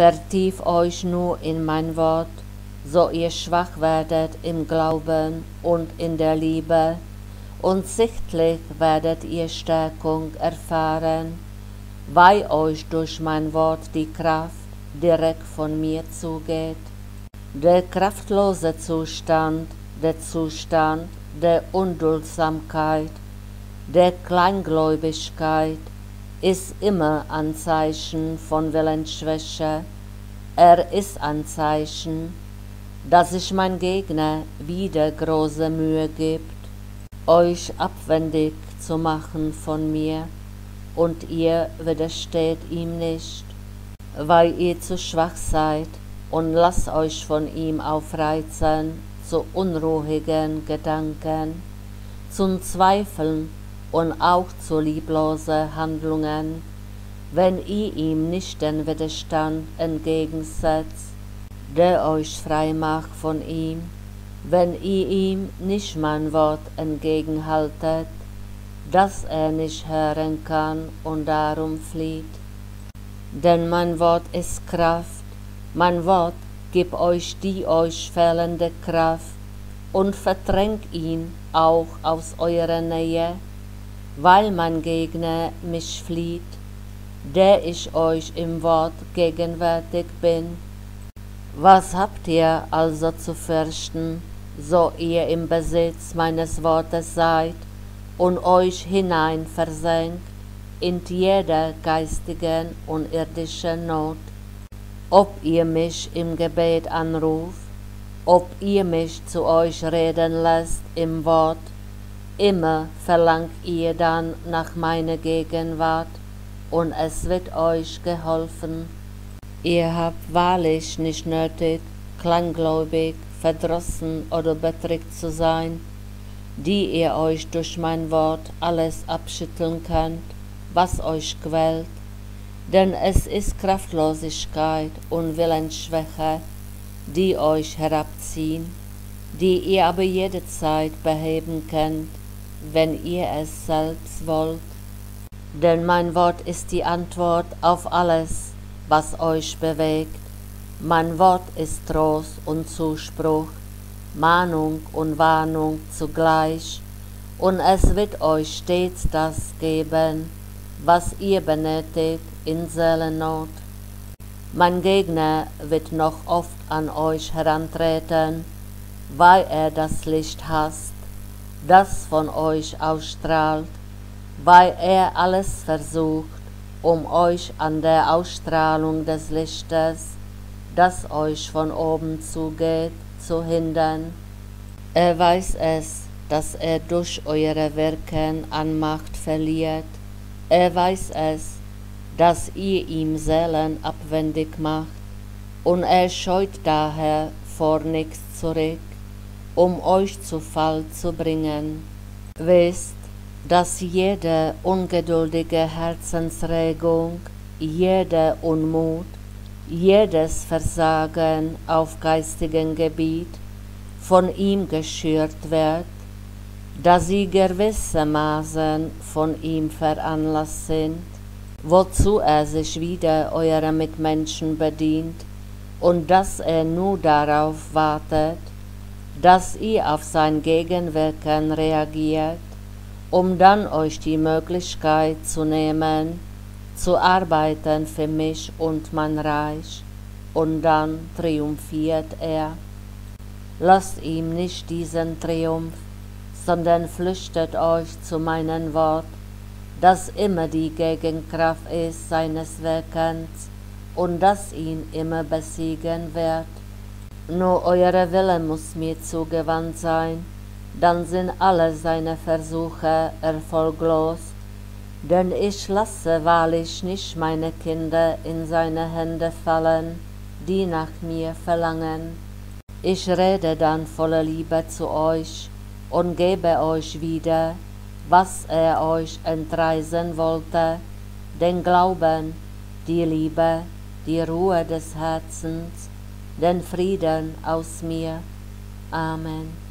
Vertief euch nur in mein Wort, so ihr schwach werdet im Glauben und in der Liebe, und sichtlich werdet ihr Stärkung erfahren, weil euch durch mein Wort die Kraft direkt von mir zugeht. Der kraftlose Zustand, der Zustand der Unduldsamkeit, der Kleingläubigkeit ist immer ein Zeichen von Willensschwäche. Er ist ein Zeichen, dass sich mein Gegner wieder große Mühe gibt, euch abwendig zu machen von mir, und ihr widersteht ihm nicht, weil ihr zu schwach seid, und lasst euch von ihm aufreizen zu unruhigen Gedanken, zum Zweifeln und auch zu lieblosen Handlungen, wenn ihr ihm nicht den Widerstand entgegensetzt, der euch frei macht von ihm, wenn ihr ihm nicht mein Wort entgegenhaltet, dass er nicht hören kann und darum flieht. Denn mein Wort ist Kraft, mein Wort gibt euch die euch fehlende Kraft und verdrängt ihn auch aus eurer Nähe, weil mein Gegner mich flieht, der ich euch im Wort gegenwärtig bin. Was habt ihr also zu fürchten, so ihr im Besitz meines Wortes seid und euch hinein versenkt in jeder geistigen und irdischen Not? Ob ihr mich im Gebet anruft, ob ihr mich zu euch reden lässt im Wort, immer verlangt ihr dann nach meiner Gegenwart, und es wird euch geholfen. Ihr habt wahrlich nicht nötig, klanggläubig, verdrossen oder betrügt zu sein, die ihr euch durch mein Wort alles abschütteln könnt, was euch quält, denn es ist Kraftlosigkeit und Willensschwäche, die euch herabziehen, die ihr aber jederzeit beheben könnt, wenn ihr es selbst wollt. Denn mein Wort ist die Antwort auf alles, was euch bewegt. Mein Wort ist Trost und Zuspruch, Mahnung und Warnung zugleich, und es wird euch stets das geben, was ihr benötigt in Seelennot. Mein Gegner wird noch oft an euch herantreten, weil er das Licht hasst, das von euch ausstrahlt, weil er alles versucht, um euch an der Ausstrahlung des Lichtes, das euch von oben zugeht, zu hindern. Er weiß es, dass er durch eure Wirken an Macht verliert. Er weiß es, dass ihr ihm Seelen abwendig macht, und er scheut daher vor nichts zurück, um euch zu Fall zu bringen. Wisst, dass jede ungeduldige Herzensregung, jeder Unmut, jedes Versagen auf geistigem Gebiet von ihm geschürt wird, da sie gewissermaßen von ihm veranlasst sind, wozu er sich wieder eurer Mitmenschen bedient und dass er nur darauf wartet, dass ihr auf sein Gegenwirken reagiert um dann euch die Möglichkeit zu nehmen, zu arbeiten für mich und mein Reich, und dann triumphiert er. Lasst ihm nicht diesen Triumph, sondern flüchtet euch zu meinem Wort, das immer die Gegenkraft ist seines Wirkens und das ihn immer besiegen wird. Nur euer Wille muss mir zugewandt sein, dann sind alle seine Versuche erfolglos, denn ich lasse wahrlich nicht meine Kinder in seine Hände fallen, die nach mir verlangen. Ich rede dann voller Liebe zu euch und gebe euch wieder, was er euch entreißen wollte, den Glauben, die Liebe, die Ruhe des Herzens, den Frieden aus mir. Amen.